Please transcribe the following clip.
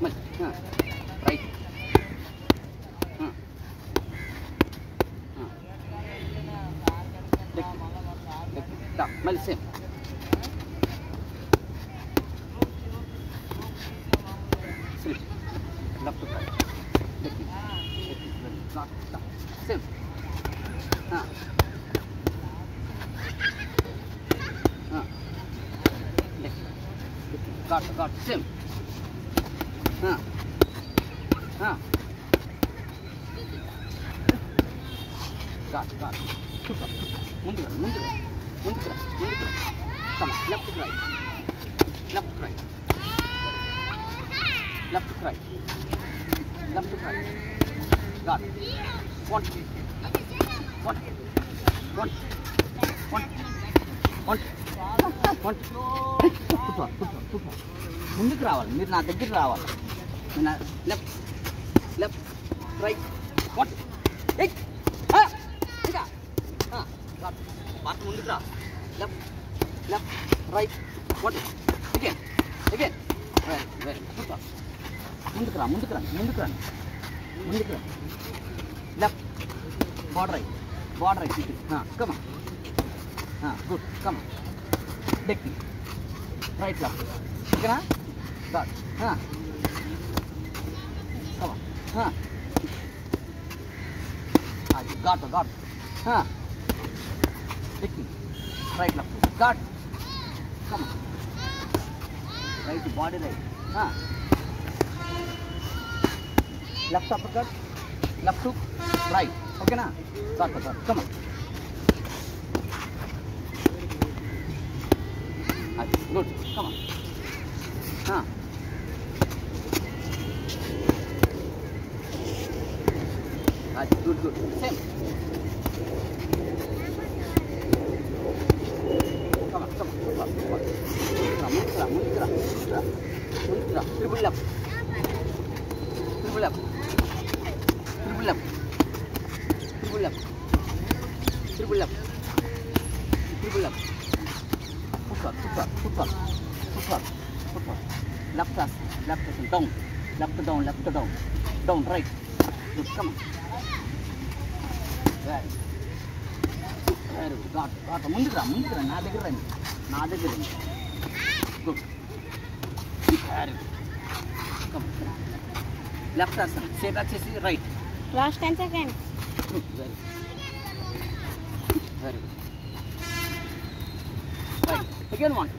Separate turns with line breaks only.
Mình. Ha. Right. Ha. Ha. Dik. Dik. Tak. Melisim. Slip. Left to right. Dik. Dik. Not. Tak. Sim. Ha. Ha. Dik. Dik. Got. Got. Sim. super ముందుకు రా ముందుకు రా ముందుకు రా ముందుకు రా come left right left right left right left right got one one one one one one కూర్చో కూర్చో కూర్చో ముందుకు రావాలి మీరు నా దగ్గర రావాలి left, left, right, what? Hey, ah, hey, ah, God, what? Mundra, left, left, right, what? Again, again, right, right, mundra, mundra, mundra, mundra, mundra, left, board right, board right, ah, come on, ah, good, come on, deck me, right, left, okay, na, God, ah. हाँ। आज गाट गाट। हाँ। Right left gut. Come right body right हाँ। Left uppercut left to right okay ना? गाट गाट come good come हाँ। à, rượt rượt xem Come on, come on, come on, come on. Come on, come on, come on, come on. Come on, come on. Come on, come on. Tribulap. Tribulap. Tribulap. Tribulap. Phút thuật, phút thuật, phút thuật, phút thuật, Lắp ra, lắp ra tông, lắp ra tông, lắp ra tông, tông right. Được, come on. Very good. Very good. Got, got. ముందుకు రా ముందుకు రా నా దగ్గర రండి నా దగ్గర రండి good very good come left ఆసన్ Sheikh వచ్చేసి right
last ten second
good very very good right again one